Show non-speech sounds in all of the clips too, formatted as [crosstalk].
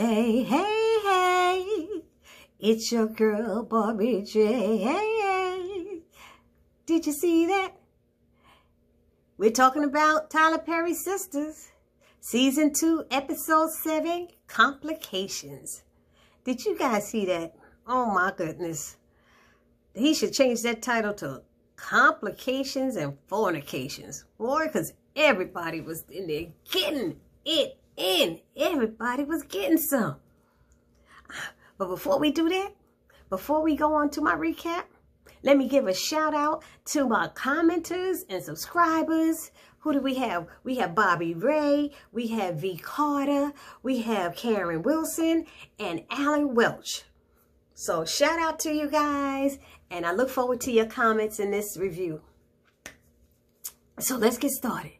Hey, hey, hey, it's your girl, Barbi Jay. Hey, hey. Did you see that? We're talking about Tyler Perry Sistas, Season 2, Episode 7, Complications. Did you guys see that? Oh my goodness. He should change that title to Complications and Fornications. Boy, because everybody was in there getting it in. Everybody was getting some. But before we do that, before we go on to my recap, let me give a shout out to my commenters and subscribers. Who do we have? We have Bobby Ray, we have V Carter, we have Karen Wilson, and Alan Welch. So shout out to you guys, and I look forward to your comments in this review. So let's get started.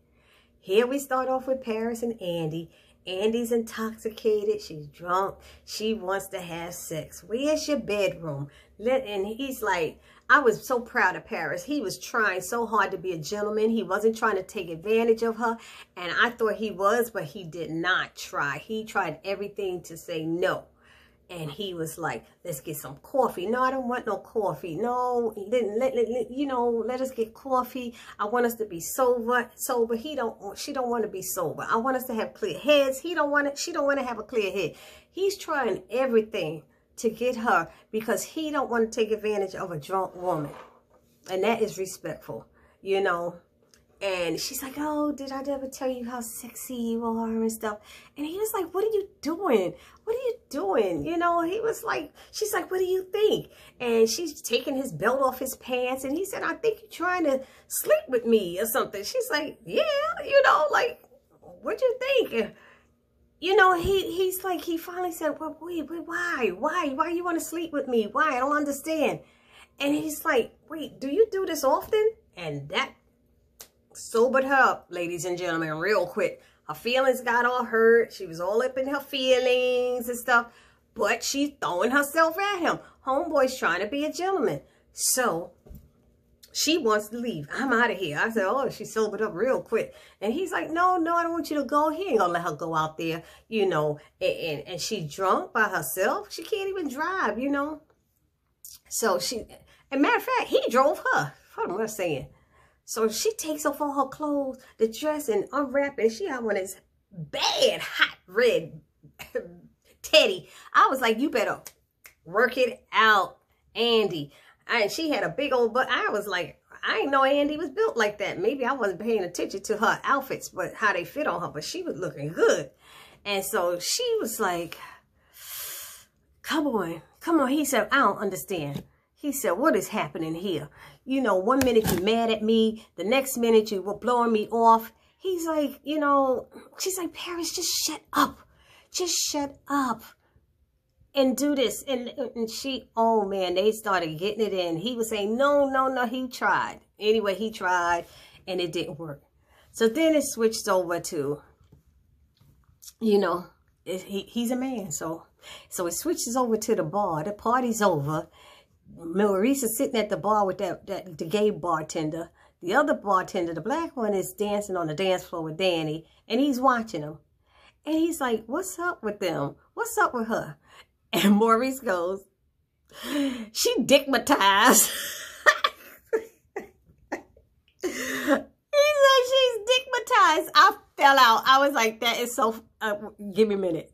Here we start off with Paris and Andy. Andy's intoxicated. She's drunk. She wants to have sex. Where's your bedroom? And he's like, I was so proud of Paris. He was trying so hard to be a gentleman. He wasn't trying to take advantage of her. And I thought he was, but he did not try. He tried everything to say no. And he was like, let's get some coffee. No, I don't want no coffee. No, let, let, let, you know, let us get coffee. I want us to be sober. Sober. He don't, she don't want to be sober. I want us to have clear heads. He don't want it. She don't want to have a clear head. He's trying everything to get her because he don't want to take advantage of a drunk woman. And that is respectful, you know. And she's like, oh, did I ever tell you how sexy you are and stuff? And he was like, what are you doing? What are you doing? You know, he was like, she's like, what do you think? And she's taking his belt off his pants. And he said, I think you're trying to sleep with me or something. She's like, yeah, you know, like, what you think? you know, he he's like, he finally said, well, wait, wait, why? Why? Why you want to sleep with me? Why? I don't understand. And he's like, wait, do you do this often? And that sobered her up, ladies and gentlemen, real quick. Her feelings got all hurt. She was all up in her feelings and stuff. But she's throwing herself at him. Homeboy's trying to be a gentleman. So she wants to leave. I'm out of here. I said, oh, she sobered up real quick. And he's like, no, no, I don't want you to go. He ain't going to let her go out there, you know. And, and, and she's drunk by herself. She can't even drive, you know. So she, and matter of fact, he drove her. What am I saying? So she takes off all her clothes, the dress, and unwrap it. She had one of this bad, hot, red [laughs] teddy. I was like, you better work it out, Andy and she had a big old butt. I was like, I didn't know Andy was built like that. Maybe I wasn't paying attention to her outfits, but how they fit on her. But she was looking good. And so she was like, come on, come on. He said, I don't understand. He said, what is happening here? You know, one minute you're mad at me. The next minute you were blowing me off. He's like, you know, she's like, Paris, just shut up. Just shut up and do this. And, and she, oh man, they started getting it in. He was saying, no, no, no, he tried. Anyway, he tried and it didn't work. So then it switched over to, you know, he, he's a man. So, so it switches over to the bar. The party's over. Maurice is sitting at the bar with that, that the gay bartender. The other bartender, the black one, is dancing on the dance floor with Danny, and he's watching him. And he's like, what's up with them? What's up with her? [laughs] And Maurice goes, she dickmatized. [laughs] he said she's dickmatized. I fell out. I was like, that is so, uh, give me a minute.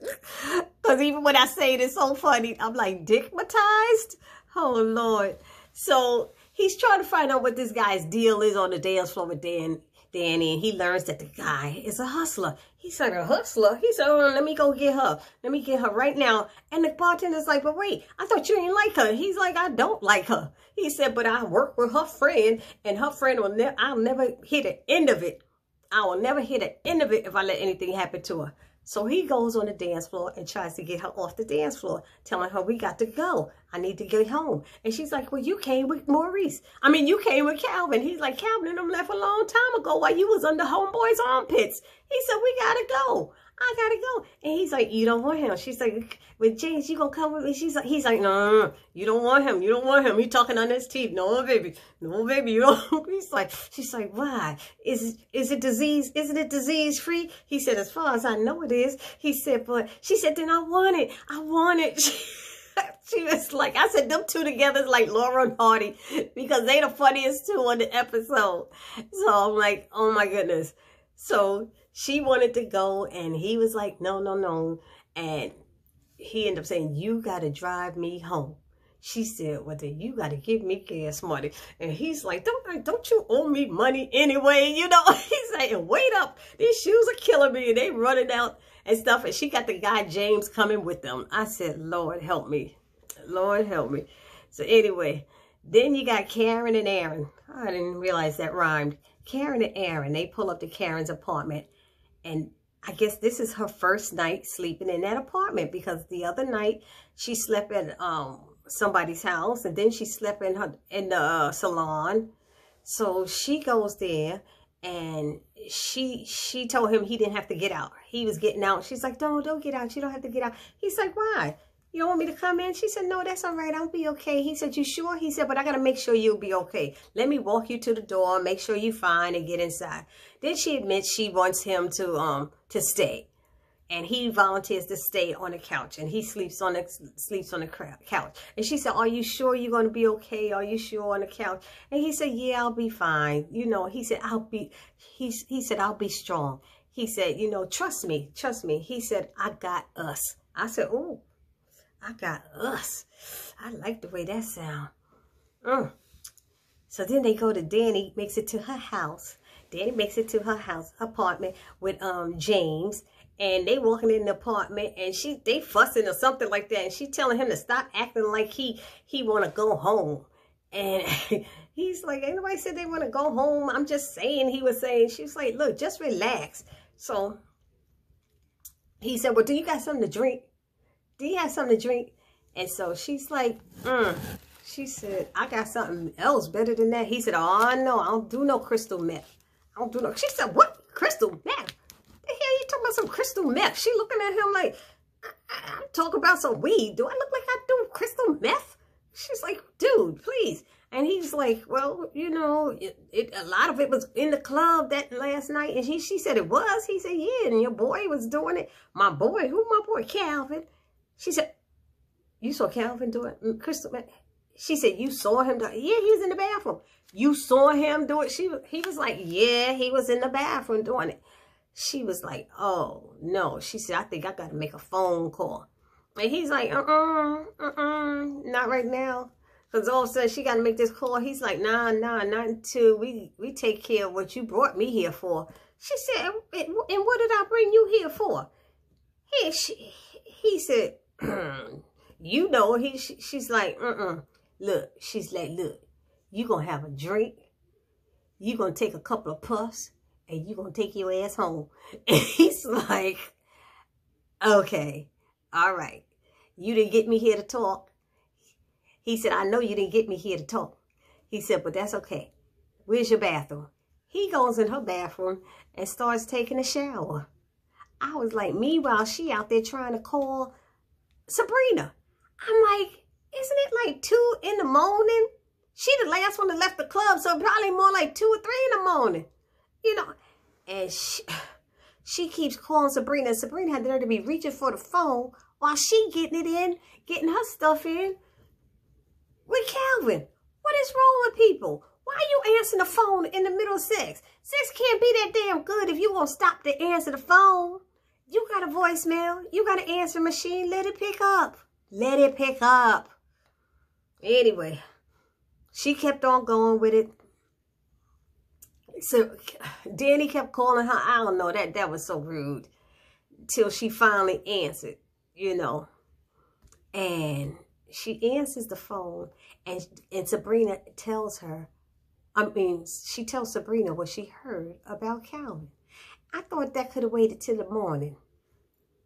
[laughs] Because even when I say it, it's so funny. I'm like, dickmatized? Oh, Lord. So he's trying to find out what this guy's deal is on the dance floor with Dan. Danny, and he learns that the guy is a hustler. He's like, a hustler? He said, oh, let me go get her. Let me get her right now. And the bartender's like, but wait, I thought you didn't like her. He's like, I don't like her. He said, but I work with her friend, and her friend will never, I'll never hit the end of it. I will never hit the end of it if I let anything happen to her. So he goes on the dance floor and tries to get her off the dance floor, telling her, we got to go. I need to get home. And she's like, well, you came with Maurice. I mean, you came with Calvin. He's like, Calvin and them left a long time ago while you was under homeboy's armpits. He said, we got to go. I gotta go. And he's like, you don't want him. She's like, with James, you gonna come with me? She's like, he's like, no, no, no, you don't want him. You don't want him. You talking on his teeth. No, baby. No, baby. You don't. [laughs] He's like, she's like, why? Is, is it disease? Isn't it disease free? He said, as far as I know it is. He said, but she said, then I want it. I want it. [laughs] she was like, I said, them two together is like Laurel and Hardy because they the funniest two on the episode. So I'm like, oh my goodness. So she wanted to go and he was like, no, no, no. And he ended up saying, you got to drive me home. She said, well, then you got to give me gas money. And he's like, don't, don't you owe me money anyway? You know, [laughs] he's saying, wait up. These shoes are killing me. And they running out and stuff. And she got the guy James coming with them. I said, Lord, help me. Lord, help me. So anyway, then you got Karen and Aaron. I didn't realize that rhymed. Karen and Aaron, they pull up to Karen's apartment and I guess this is her first night sleeping in that apartment because the other night she slept at um, somebody's house and then she slept in her in the uh, salon. So she goes there and she she told him he didn't have to get out. He was getting out. She's like, don't don't get out. You don't have to get out. He's like, why? You don't want me to come in? She said, no, that's all right. I'll be okay. He said, you sure? He said, but I got to make sure you'll be okay. Let me walk you to the door, make sure you're fine and get inside. Then she admits she wants him to um to stay. And he volunteers to stay on the couch and he sleeps on the sleeps on the couch. And she said, are you sure you're going to be okay? Are you sure on the couch? And he said, yeah, I'll be fine. You know, he said, I'll be, he, he said, I'll be strong. He said, you know, trust me, trust me. He said, I got us. I said, oh, I got us. I like the way that sound. Mm. So then they go to Danny, makes it to her house. Danny makes it to her house, apartment with um James. And they walking in the apartment and she they fussing or something like that. And she telling him to stop acting like he he wanna go home. And [laughs] he's like, ain't nobody said they want to go home. I'm just saying, he was saying. She was like, look, just relax. So he said, well, do you got something to drink? Do you have something to drink? And so she's like, mm. she said, I got something else better than that. He said, oh, no, I don't do no crystal meth. I don't do no. She said, what? Crystal meth? The hell you talking about some crystal meth? She looking at him like, I, am talking about some weed. Do I look like I do crystal meth? She's like, dude, please. And he's like, well, you know, it, it, a lot of it was in the club that last night. And she, she said it was. He said, yeah, and your boy was doing it. My boy, who my boy? Calvin. She said, you saw Calvin do it? Mm, Crystal, she said, you saw him do it? Yeah, he was in the bathroom. You saw him do it? She, he was like, yeah, he was in the bathroom doing it. She was like, oh, no. She said, I think I got to make a phone call. And he's like, uh-uh, uh-uh, not right now. Because all of a sudden she got to make this call. He's like, nah, nah, not until we, we take care of what you brought me here for. She said, and what did I bring you here for? He, she, he said, [clears throat] you know, he she's like. Look, she's like, look, you going to have a drink. you going to take a couple of puffs. And you going to take your ass home. [laughs] And he's like, okay, all right. You didn't get me here to talk. He said, I know you didn't get me here to talk. He said, but that's okay. Where's your bathroom? He goes in her bathroom and starts taking a shower. I was like, meanwhile, she out there trying to call Sabrina. I'm like, isn't it like 2 in the morning? She the last one that left the club, so probably more like 2 or 3 in the morning. You know, and she, [sighs] she keeps calling Sabrina. Sabrina had to be reaching for the phone while she getting it in, getting her stuff in with Calvin. What is wrong with people? Why are you answering the phone in the middle of sex? Sex can't be that damn good if you won't stop to answer the phone. You got a voicemail. You got an answer machine. Let it pick up. Let it pick up. Anyway, she kept on going with it. So Danny kept calling her. I don't know. That, that was so rude. Till she finally answered, you know. And she answers the phone. And, and Sabrina tells her, I mean, she tells Sabrina what she heard about Calvin. I thought that could have waited till the morning.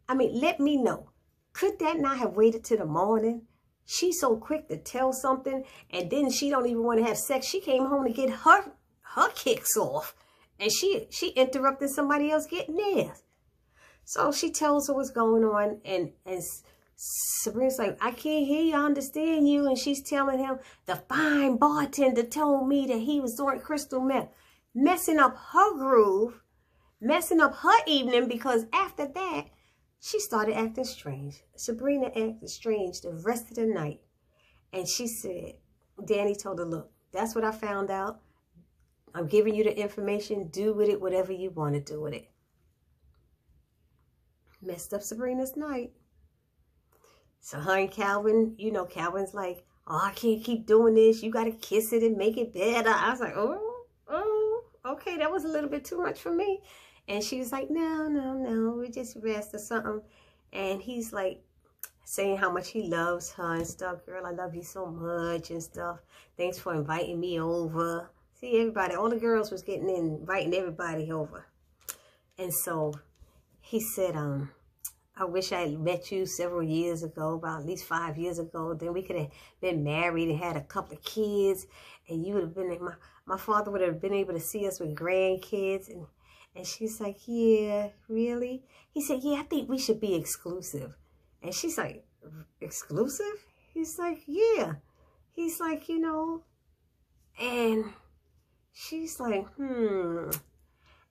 I mean, let me know. Could that not have waited till the morning? She's so quick to tell something, and then she don't even want to have sex. She came home to get her her kicks off, and she she interrupted somebody else getting theirs. So she tells her what's going on. And, and Sabrina's like, I can't hear you, I understand you. And she's telling him, the fine bartender told me that he was doing crystal meth, messing up her groove, messing up her evening because after that, she started acting strange. Sabrina acted strange the rest of the night. And she said, Danny told her, look, that's what I found out. I'm giving you the information. Do with it whatever you want to do with it. Messed up Sabrina's night. So her and Calvin, you know, Calvin's like, oh, I can't keep doing this. You got to kiss it and make it better. I was like, oh, oh, okay. That was a little bit too much for me. And she was like, no, no, no. We just rest or something. And he's like, saying how much he loves her and stuff. Girl, I love you so much and stuff. Thanks for inviting me over. See, everybody, all the girls was getting in, inviting everybody over. And so he said, um, I wish I had met you several years ago, about at least five years ago. Then we could have been married and had a couple of kids. And you would have been, my, my father would have been able to see us with grandkids. And, and she's like, yeah, really? He said, yeah, I think we should be exclusive. And she's like, exclusive? He's like, yeah. He's like, you know, and she's like, hmm.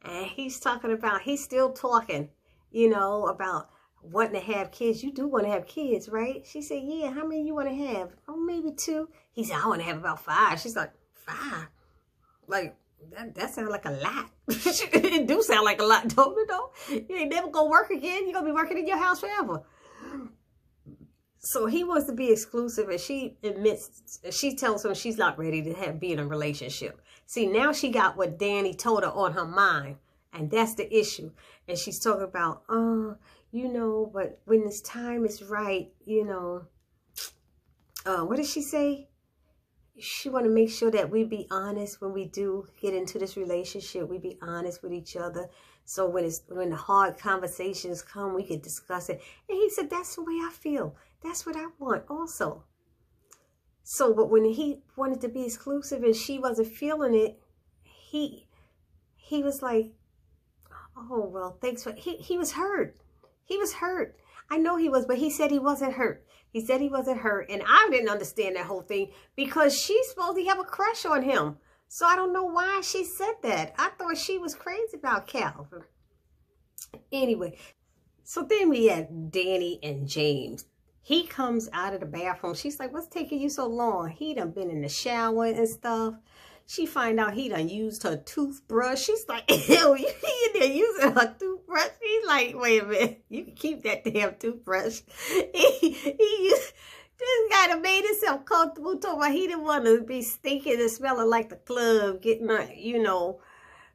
And he's talking about, he's still talking, you know, about wanting to have kids. You do want to have kids, right? She said, yeah, how many you want to have? Oh, maybe two. He said, I want to have about five. She's like, five? Like, that, that sounds like a lot. [laughs] it do sound like a lot, don't it, though? You ain't never to work again. You're to be working in your house forever. So he wants to be exclusive and she admits, she tells him she's not ready to have be in a relationship. See, now she got what Danny told her on her mind. And that's the issue. And she's talking about, oh, you know, but when this time is right, you know, uh, what did she say? She want to make sure that we be honest when we do get into this relationship. We be honest with each other. So when it's when the hard conversations come, we can discuss it. And he said, that's the way I feel. That's what I want also. So, but when he wanted to be exclusive and she wasn't feeling it, he he was like, oh, well, thanks for, he, he was hurt. He was hurt. I know he was, but he said he wasn't hurt. He said he wasn't hurt. And I didn't understand that whole thing because she's supposed to have a crush on him. So I don't know why she said that. I thought she was crazy about Calvin. Anyway, so then we had Danny and James. He comes out of the bathroom. She's like, what's taking you so long? He done been in the shower and stuff. She find out he done used her toothbrush. She's like, [laughs] hell, you [laughs] in there using her toothbrush? He's like, wait a minute. You can keep that damn toothbrush. [laughs] He, he this guy done made himself comfortable talking about he didn't want to be stinking and smelling like the club, getting, you know,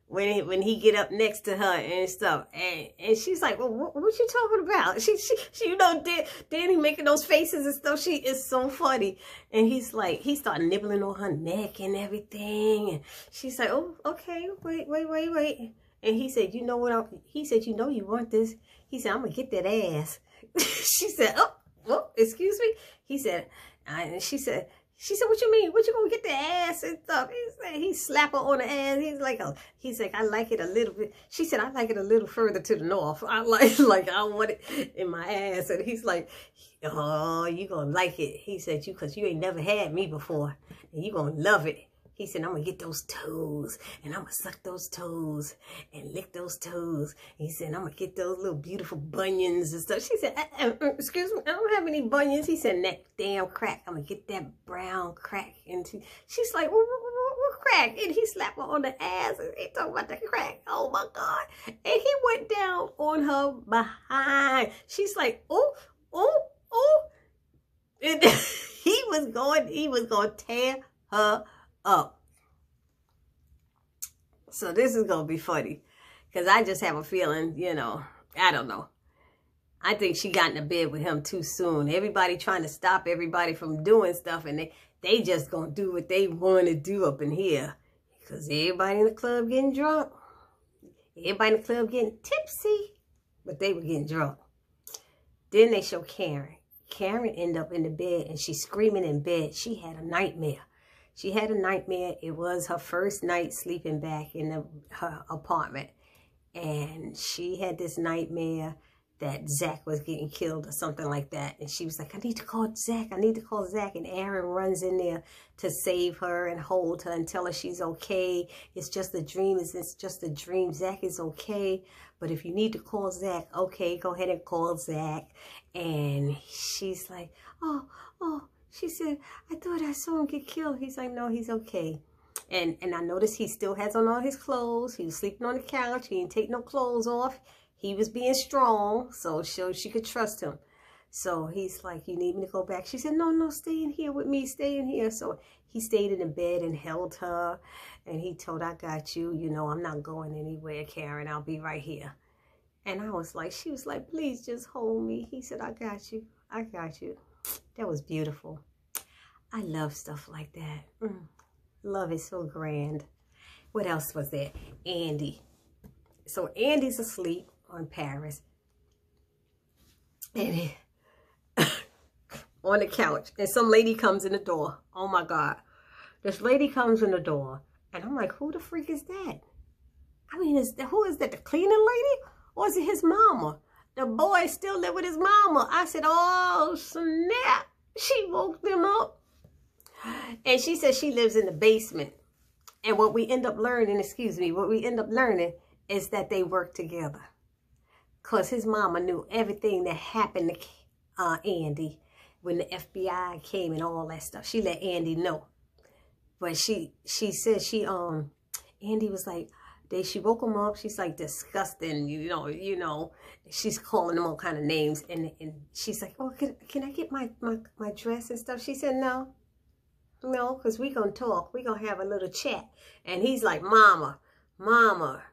when he, when he get up next to her and stuff. And and she's like, well, what, what you talking about? [laughs] She, she, she you know, Dan, Danny making those faces and stuff. She is so funny. And he's like, he started nibbling on her neck and everything. And she's like, oh, okay, wait, wait, wait, wait. And he said, you know what? I'm, he said, you know you want this. He said, I'm to get that ass. [laughs] she said, oh, oh, excuse me. He said, and she said, she said, what you mean? What you gonna get the ass and stuff? He said, he slap her on the ass. He's like, a, he's like, I like it a little bit. She said, I like it a little further to the north. I like, [laughs] like, I want it in my ass. And he's like, oh, you gonna like it. He said, you, cause you ain't never had me before. And you gonna love it. He said, I'm going to get those toes and I'm going to suck those toes and lick those toes. He said, I'm going to get those little beautiful bunions and stuff. She said, uh, uh, uh, excuse me, I don't have any bunions. He said, that damn crack. I'm going to get that brown crack into. She's like, what crack? And he slapped her on the ass and he talking about the crack. Oh my God. And he went down on her behind. She's like, oh, oh, oh. And [laughs] he was going, he was going to tear her up. So this is going to be funny. Because I just have a feeling, you know, I don't know. I think she got in bed with him too soon. Everybody trying to stop everybody from doing stuff. And they, they just going to do what they want to do up in here. Because everybody in the club getting drunk. Everybody in the club getting tipsy. But they were getting drunk. Then they show Karen. Karen end up in the bed and she's screaming in bed. She had a nightmare. She had a nightmare. It was her first night sleeping back in the, her apartment. And she had this nightmare that Zach was getting killed or something like that. And she was like, I need to call Zach. I need to call Zach. And Aaron runs in there to save her and hold her and tell her she's okay. It's just a dream. It's, it's just a dream. Zach is okay. But if you need to call Zach, okay, go ahead and call Zach. And she's like, oh, oh. She said, I thought I saw him get killed. He's like, no, he's okay. And and I noticed he still has on all his clothes. He was sleeping on the couch. He didn't take no clothes off he was being strong, so she, she could trust him. So he's like, you need me to go back? She said, no, no, stay in here with me, stay in here. So he stayed in the bed and held her. And he told, I got you. You know, I'm not going anywhere, Karen. I'll be right here. And I was like, she was like, please just hold me. He said, I got you. I got you. That was beautiful. I love stuff like that. Mm. Love is so grand. What else was there? Andy. So Andy's asleep on Paris. And he, [laughs] on the couch. And some lady comes in the door. Oh my God. This lady comes in the door. And I'm like, who the freak is that? I mean, is who is that? The cleaning lady? Or is it his mama? The boy still live with his mama. I said, oh, snap. She woke them up. And she said she lives in the basement. And what we end up learning, excuse me, what we end up learning is that they work together because his mama knew everything that happened to uh, Andy when the FBI came and all that stuff. She let Andy know. But she she said she um Andy was like they she woke him up. She's like disgusting, you know, you know. She's calling him all kind of names and and she's like, Oh, can can I get my my, my dress and stuff? She said, No. No, because we gonna talk. we gonna have a little chat. And he's like, Mama, Mama,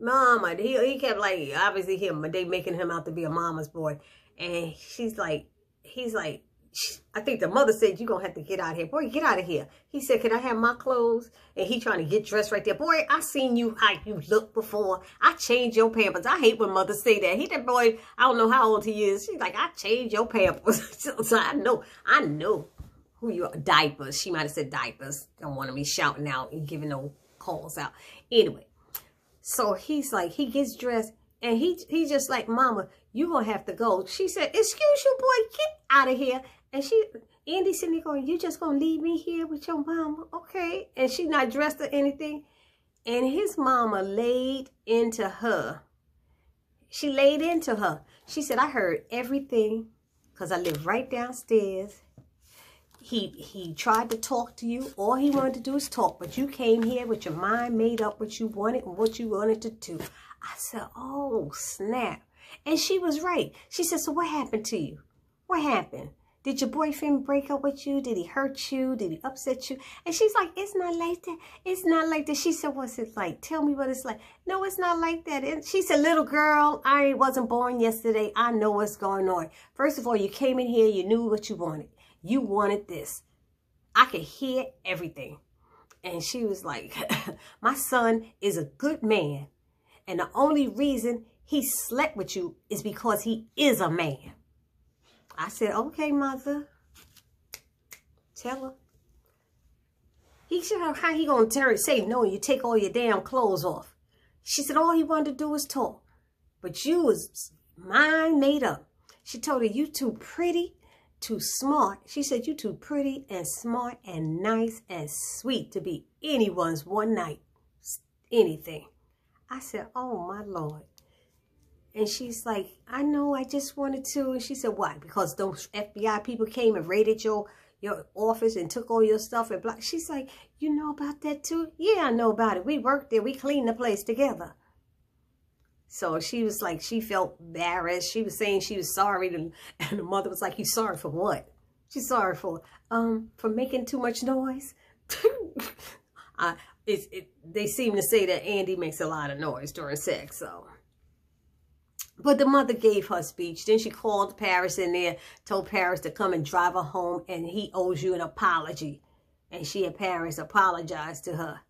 mama. He, he kept like, obviously him, but they making him out to be a mama's boy. And she's like, he's like, I think the mother said, you're going to have to get out of here. Boy, get out of here. He said, can I have my clothes? And he trying to get dressed right there. Boy, I seen you how you look before. I changed your pampers. I hate when mothers say that. He that boy, I don't know how old he is. She's like, I changed your pampers. [laughs] so I know, I know who you are. Diapers. She might have said diapers. Don't want to be shouting out and giving no calls out. Anyway, so he's like, he gets dressed and he he just like, Mama, you gonna have to go. She said, excuse you, boy, get out of here. And she, Andy sitting there going, you just gonna leave me here with your mama? Okay. And she not dressed or anything. And his mama laid into her. She laid into her. She said, I heard everything because I live right downstairs he he tried to talk to you. All he wanted to do is talk, but you came here with your mind made up what you wanted and what you wanted to do. I said, oh, snap. And she was right. She said, so what happened to you? What happened? Did your boyfriend break up with you? Did he hurt you? Did he upset you? And she's like, it's not like that. It's not like that. She said, what's it like? Tell me what it's like. No, it's not like that. And she said, little girl, I wasn't born yesterday. I know what's going on. First of all, you came in here. You knew what you wanted. You wanted this. I could hear everything. And she was like, [laughs] my son is a good man. And the only reason he slept with you is because he is a man. I said, okay, mother. Tell her. He said, how he gonna tell her, say no, you take all your damn clothes off. She said, all he wanted to do was talk. But you was mind made up. She told her, you too pretty too smart. She said, you too pretty and smart and nice and sweet to be anyone's one night anything. I said, oh, my Lord. And she's like, I know, I just wanted to. And she said, why? Because those FBI people came and raided your your office and took all your stuff and blah. She's like, you know about that too? Yeah, I know about it. We worked there. We cleaned the place together. So she was like, she felt embarrassed. She was saying she was sorry. To, [laughs] and the mother was like, you sorry for what? She's sorry for, um, for making too much noise. [laughs] I, it's, it, they seem to say that Andy makes a lot of noise during sex, so. But the mother gave her speech. Then she called Paris in there, told Paris to come and drive her home, and he owes you an apology. And she and Paris apologized to her.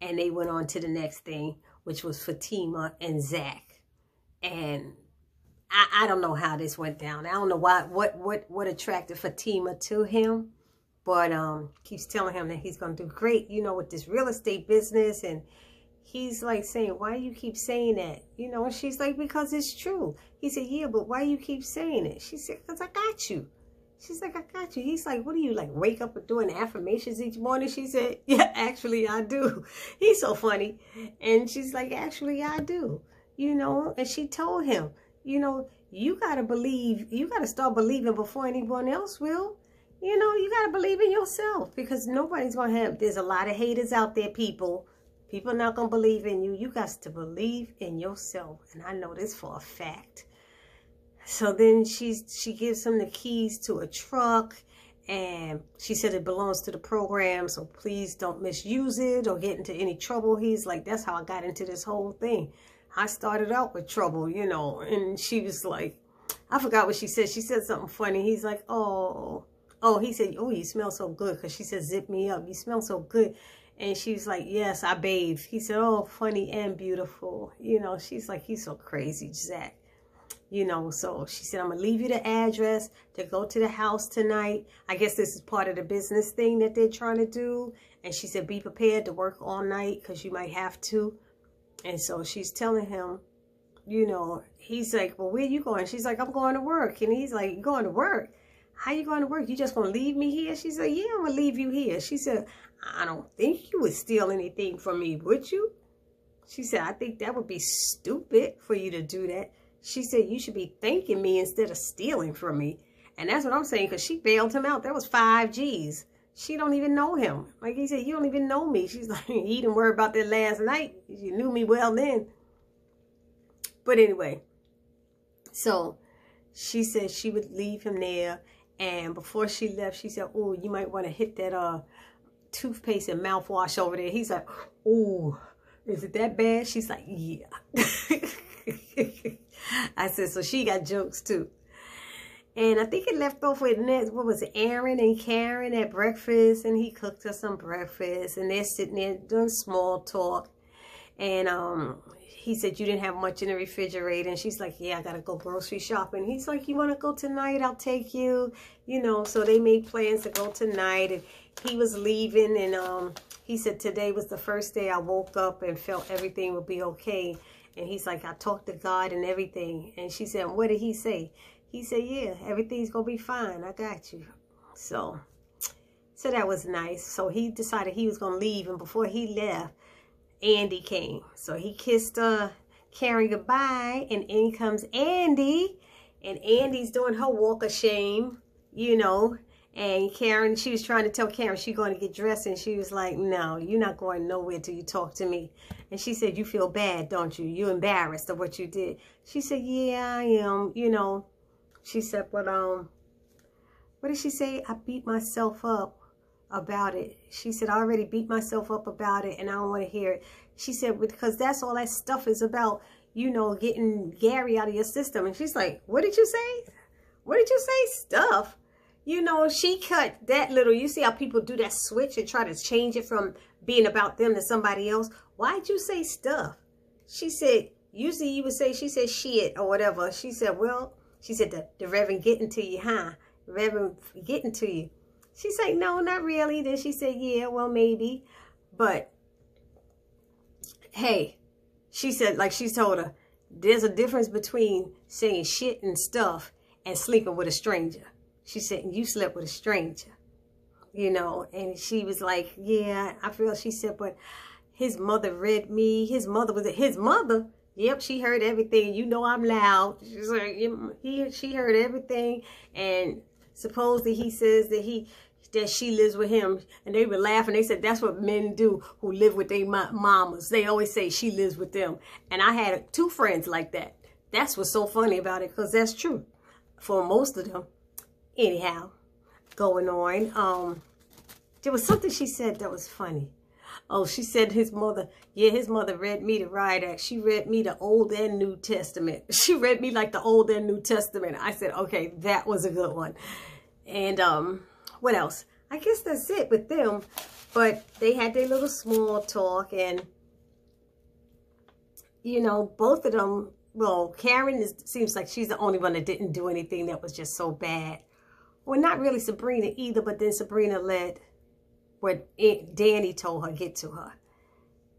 And they went on to the next thing, which was Fatima and Zach. And I, I don't know how this went down. I don't know why what what what attracted Fatima to him. But um keeps telling him that he's gonna do great, you know, with this real estate business and he's like saying, why do you keep saying that? You know, and she's like, because it's true. He said, yeah, but why you keep saying it? She said, because I got you. She's like, I got you. He's like, what do you like wake up and doing affirmations each morning? She said, [laughs] yeah, actually I do. He's so funny. And she's like, actually I do. You know, and she told him, you know, you got to believe, you got to start believing before anyone else will. You know, you got to believe in yourself because nobody's going to have, there's a lot of haters out there, people. People not going to believe in you. You got to believe in yourself. And I know this for a fact. So then she's, she gives him the keys to a truck and she said it belongs to the program. So please don't misuse it or get into any trouble. He's like, that's how I got into this whole thing. I started out with trouble, you know, and she was like, I forgot what she said. She said something funny. He's like, oh, oh, he said, oh, you smell so good. Cause she said, zip me up. You smell so good. And she's like, yes, I bathe. He said, oh, funny and beautiful. You know, she's like, he's so crazy, Zach you know, so she said, I'm going to leave you the address to go to the house tonight. I guess this is part of the business thing that they're trying to do. And she said, be prepared to work all night because you might have to. And so she's telling him, you know, he's like, well, where you going? She's like, I'm going to work. And he's like, going to work? How you going to work? You just going to leave me here? She said, yeah, I'm going to leave you here. She said, I don't think you would steal anything from me, would you? She said, I think that would be stupid for you to do that. She said, you should be thanking me instead of stealing from me. And that's what I'm saying, because she bailed him out. That was five G's. She don't even know him. Like he said, you don't even know me. [laughs] She's like, he didn't worry about that last night. You knew me well then. But anyway, so she said she would leave him there. And before she left, she said, oh, you might want to hit that uh toothpaste and mouthwash over there. He's like, oh, is it that bad? She's like, yeah. [laughs] I said, so she got jokes too. And I think it left off with next, what was it, Aaron and Karen at breakfast. And he cooked us some breakfast. And they're sitting there doing small talk. And um, he said, you didn't have much in the refrigerator. And she's like, yeah, I got to go grocery shopping. He's like, you want to go tonight? I'll take you. You know, so they made plans to go tonight. And he was leaving. And um, he said, today was the first day I woke up and felt everything would be okay. And he's like, I talked to God and everything. And she said, what did he say? He said, yeah, everything's going to be fine. I got you. So, so that was nice. So he decided he was going to leave. And before he left, Andy came. So he kissed uh, Karen goodbye. And in comes Andy. And Andy's doing her walk of shame, you know. And Karen, she was trying to tell Karen she's going to get dressed. And she was like, no, you're not going nowhere till you talk to me. And she said, you feel bad, don't you? You're embarrassed of what you did. She said, yeah, I am. You know, she said, but, um, what did she say? I beat myself up about it. She said, I already beat myself up about it and I don't want to hear it. She said, because that's all that stuff is about, you know, getting Gary out of your system. And she's like, what did you say? What did you say? Stuff? You know, she cut that little, you see how people do that switch and try to change it from being about them to somebody else. Why'd you say stuff? She said, usually you would say, she said shit or whatever. She said, well, she said, the, the Reverend getting to you, huh? The Reverend getting to you. She said, no, not really. Then she said, yeah, well, maybe. But, hey, she said, like she told her, there's a difference between saying shit and stuff and sleeping with a stranger. She said, you slept with a stranger, you know, and she was like, yeah, I feel, she said, but his mother read me. His mother was, his mother, yep, she heard everything. You know I'm loud. She's like, he, she heard everything. And supposedly he says that he, that she lives with him and they were laughing they said that's what men do who live with their mamas they always say she lives with them and i had two friends like that that's what's so funny about it because that's true for most of them anyhow, going on. Um, there was something she said that was funny. Oh, she said his mother, yeah, his mother read me the Riot Act. She read me the Old and New Testament. [laughs] She read me like the Old and New Testament. I said, okay, that was a good one. And um, what else? I guess that's it with them. But they had their little small talk and, you know, both of them, well, Karen is, seems like she's the only one that didn't do anything that was just so bad. Well, not really Sabrina either, but then Sabrina let what Danny told her get to her.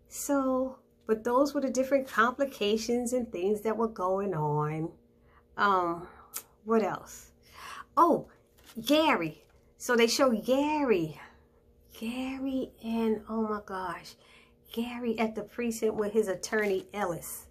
So But those were the different complications and things that were going on. Um, what else? Oh, Gary. So they show Gary. Gary and, oh my gosh, Gary at the precinct with his attorney, Ellis.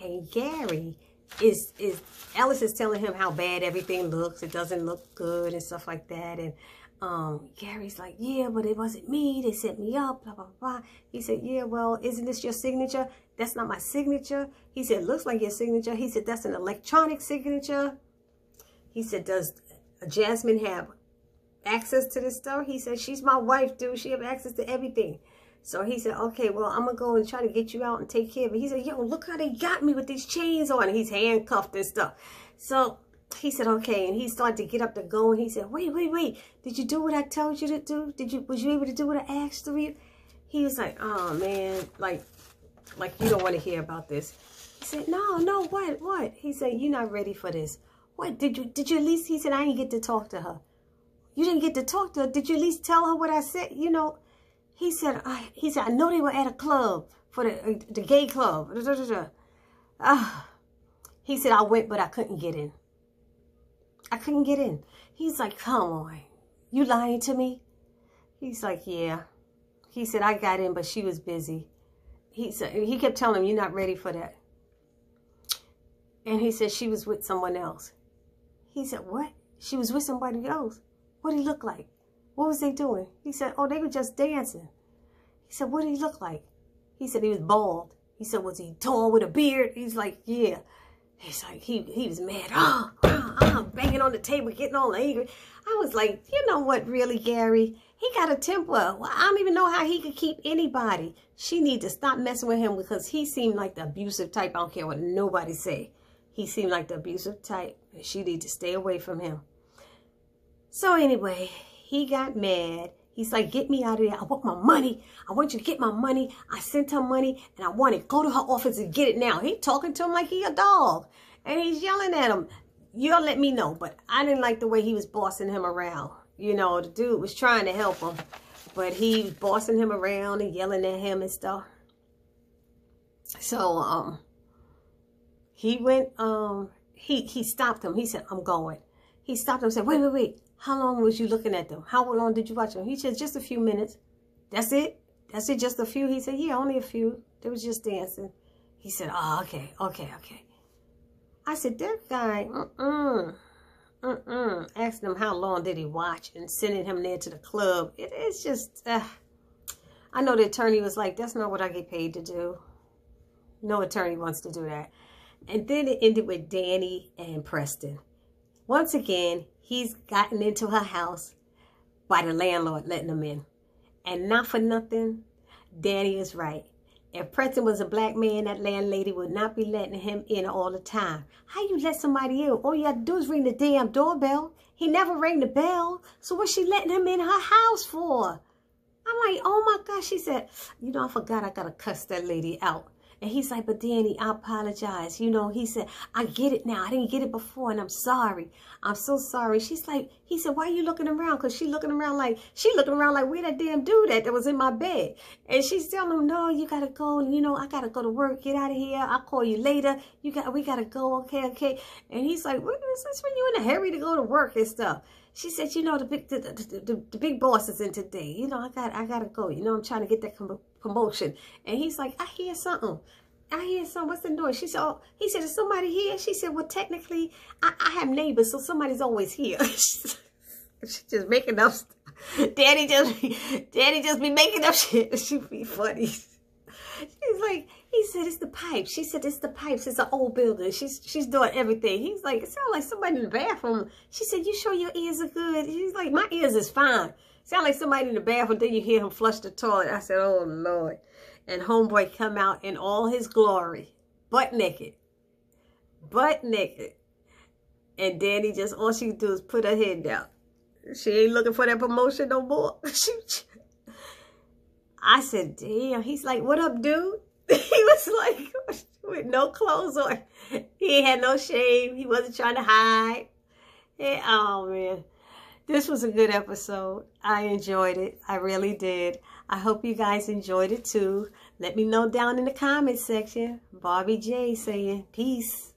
And Gary is, is Ellis is telling him how bad everything looks. It doesn't look good and stuff like that. And um, Gary's like, yeah, but it wasn't me. They set me up, blah, blah, blah. He said, yeah, well, isn't this your signature? That's not my signature. He said, looks like your signature. He said, that's an electronic signature. He said, does Jasmine have access to this stuff? He said, she's my wife, dude. She have access to everything. So he said, okay, well, I'm going to go and try to get you out and take care of it. He said, yo, look how they got me with these chains on. he's handcuffed and stuff. So he said, okay. And he started to get up to go. And he said, wait, wait, wait. Did you do what I told you to do? Did you, was you able to do what I asked of you? He was like, oh, man, like, like you don't want to hear about this. He said, no, no, what, what? He said, you're not ready for this. What, did you, did you at least, he said, I didn't get to talk to her. You didn't get to talk to her. Did you at least tell her what I said? You know, he said, I, he said, I know they were at a club for the, the gay club. Uh, he said, I went, but I couldn't get in. I couldn't get in. He's like, come on. You lying to me? He's like, yeah. He said, I got in, but she was busy. He said, he kept telling him, you're not ready for that. And he said, she was with someone else. He said, what? She was with somebody else. What did he look like? What was they doing? He said, oh, they were just dancing. He said, what did he look like? He said he was bald. He said, was he tall with a beard? He's like, yeah. He's like, he, he was mad. Oh, oh, oh, banging on the table, getting all angry. I was like, you know what, really, Gary? He got a temper. Well, I don't even know how he could keep anybody. She need to stop messing with him because he seemed like the abusive type. I don't care what nobody say. He seemed like the abusive type. And she need to stay away from him. So anyway, he got mad. He's like, get me out of there. I want my money. I want you to get my money. I sent her money and I want it. Go to her office and get it now. He talking to him like he a dog. And he's yelling at him. You'll let me know. But I didn't like the way he was bossing him around. You know, the dude was trying to help him. But he was bossing him around and yelling at him and stuff. So, um, he went, um, he, he stopped him. He said, I'm going. He stopped him and said, wait, wait, wait. How long was you looking at them? How long did you watch them? He said, just a few minutes. That's it? That's it, just a few? He said, yeah, only a few. They was just dancing. He said, oh, okay, okay, okay. I said, that guy, mm-mm, mm-mm. Asking him how long did he watch and sending him there to the club. It is just, uh, I know the attorney was like, that's not what I get paid to do. No attorney wants to do that. And then it ended with Danny and Preston. Once again, he's gotten into her house by the landlord letting him in. And not for nothing, Danny is right. If Preston was a black man, that landlady would not be letting him in all the time. How you let somebody in? All you have to do is ring the damn doorbell. He never rang the bell. So what's she letting him in her house for? I'm like, oh my gosh. She said, you know, I forgot I got to cuss that lady out. And he's like, but Danny, I apologize. You know, he said, I get it now. I didn't get it before and I'm sorry. I'm so sorry. She's like, he said, why are you looking around? Because she looking around like, she looking around like, where that damn dude at that was in my bed? And she's telling him, no, you got to go. You know, I got to go to work. Get out of here. I'll call you later. You got, we got to go. Okay, okay. And he's like, what is this when you in a hurry to go to work and stuff? She said, you know, the big, the, the, the, the big boss is in today. You know, I got, I got to go. You know, I'm trying to get that promotion. And he's like, I hear something. I hear something. What's the noise? She said, oh, he said, is somebody here? She said, well, technically, I, I have neighbors, so somebody's always here. [laughs] She's just making up stuff. Daddy just, Daddy just be making up shit. [laughs] She be funny. She's like, he said, it's the pipes. She said, it's the pipes. It's an old building. She's she's doing everything. He's like, it sounds like somebody in the bathroom. She said, you sure your ears are good? She's like, my ears is fine. Sound like somebody in the bathroom. Then you hear him flush the toilet. I said, oh, Lord and homeboy come out in all his glory, butt naked, butt naked. And Danny just, all she do is put her head down. She ain't looking for that promotion no more. [laughs] I said, damn. He's like, what up, dude? [laughs] he was like, [laughs] with no clothes on. He had no shame. He wasn't trying to hide. Oh, man. This was a good episode. I enjoyed it. I really did. I hope you guys enjoyed it too. Let me know down in the comment section. Barbi Jay saying peace.